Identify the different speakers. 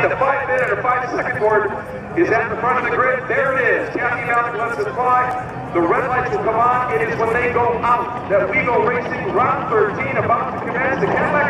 Speaker 1: The five minute or five second board is at the front of the grid. There it is. Kathy Malik lets it fly. The red lights will come on. It is when they go out that we go racing. Round 13 about to commence. The Cadillac